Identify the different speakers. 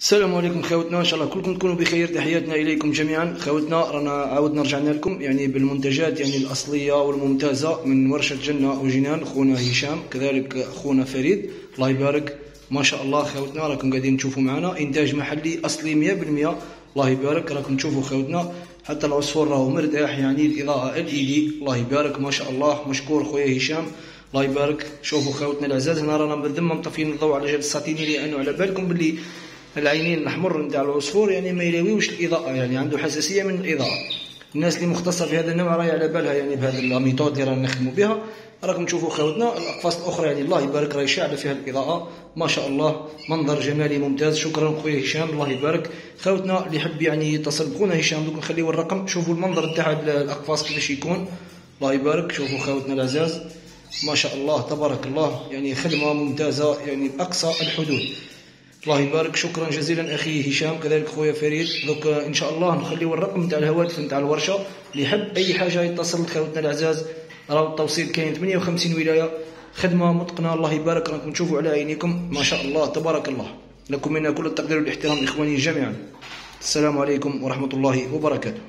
Speaker 1: السلام عليكم خوتنا إن شاء الله كلكم تكونوا بخير. تحياتنا إليكم جميعا. خوتنا رانا عاودنا رجعنا لكم يعني بالمنتجات يعني الأصلية والممتازة من ورشة جنة وجنان خونا هشام كذلك خونا فريد. الله يبارك. ما شاء الله خوتنا راكم قاعدين تشوفوا معنا. إنتاج محلي أصلي 100% الله يبارك. راكم تشوفوا خوتنا. حتى العصفور راهو مرتاح يعني الإضاءة ال الله يبارك. ما شاء الله. مشكور خويا هشام. الله يبارك. شوفوا خوتنا العزاز. هنا رانا بالذمه مطفين الضوء على جال الساتيني لأنه على بالكم باللي العينين الاحمر نتاع العصفور يعني ما يلاويوش الإضاءة يعني عنده حساسية من الإضاءة. الناس اللي مختصة في هذا النوع راهي على بالها يعني بهذه الميثود اللي رانا نخدموا بها. راكم تشوفوا خوتنا الأقفاص الأخرى يعني الله يبارك راهي شاعله فيها الإضاءة. ما شاء الله منظر جمالي ممتاز. شكرا خويا هشام الله يبارك. خوتنا اللي يحب يعني يتصل بخونا هشام دوك نخليو الرقم. شوفوا المنظر تاع الأقفاص كيفاش يكون. الله يبارك. شوفوا خوتنا العزاز. ما شاء الله تبارك الله يعني خدمة ممتازة يعني بأقصى الحدود. الله يبارك. شكرا جزيلا أخي هشام. كذلك خويا فريد. دوك إن شاء الله نخليو الرقم نتاع الهواتف نتاع الورشة. اللي يحب أي حاجة يتصل خوتنا العزاز راه التوصيل كاين 58 ولاية. خدمة متقنة. الله يبارك. راكم تشوفوا على عينيكم. ما شاء الله. تبارك الله. لكم منا كل التقدير والإحترام إخواني جميعا. السلام عليكم ورحمة الله وبركاته.